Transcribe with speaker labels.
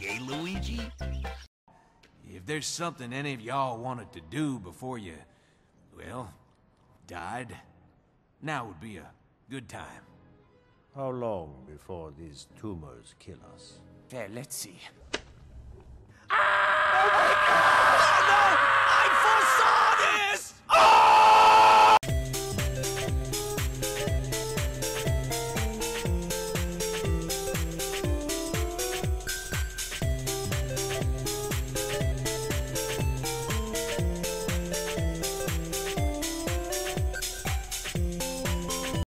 Speaker 1: Yay, Luigi?
Speaker 2: If there's something any of y'all wanted to do before you, well, died, now would be a good time.
Speaker 3: How long before these tumors kill us?
Speaker 1: Well, let's see.